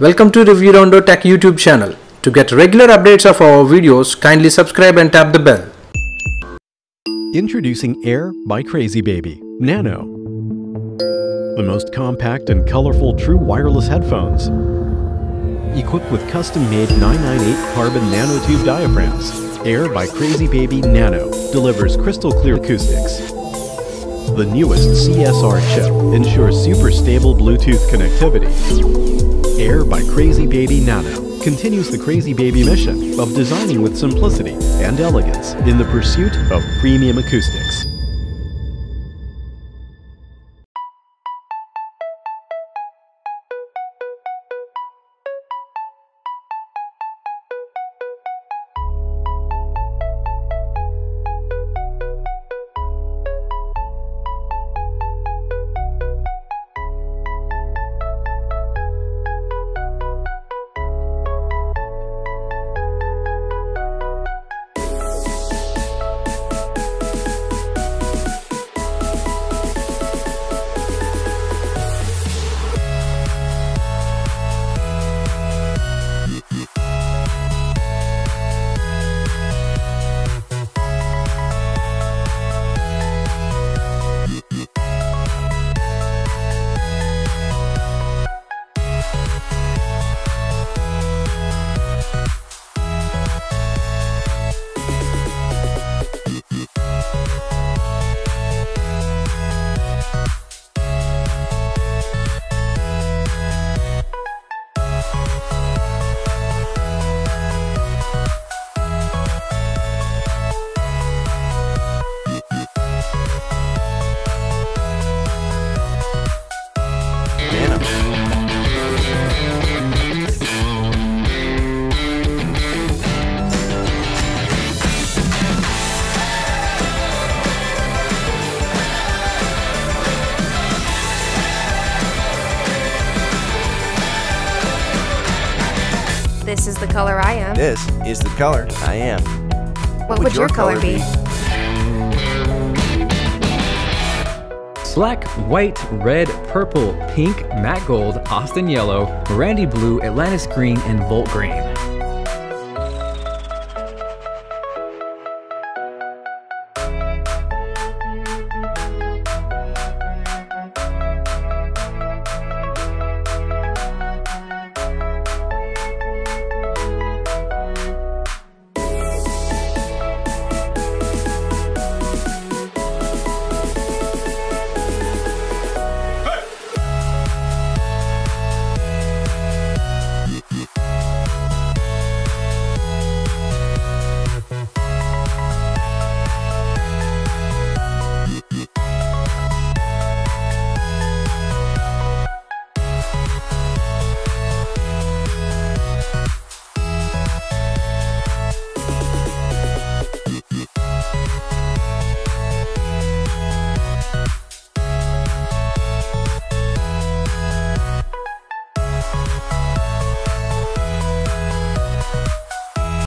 Welcome to Review Tech YouTube channel. To get regular updates of our videos, kindly subscribe and tap the bell. Introducing Air by Crazybaby Nano. The most compact and colorful true wireless headphones. Equipped with custom-made 998 carbon nanotube diaphragms, Air by Crazybaby Nano delivers crystal clear acoustics. The newest CSR chip ensures super stable Bluetooth connectivity. Air by Crazybaby Nano continues the Crazybaby mission of designing with simplicity and elegance in the pursuit of premium acoustics. This is the color I am. This is the color I am. What, would your, color, be? Black, white, red, purple, pink, matte gold, Austin yellow, Randy blue, Atlantis green, and Volt green.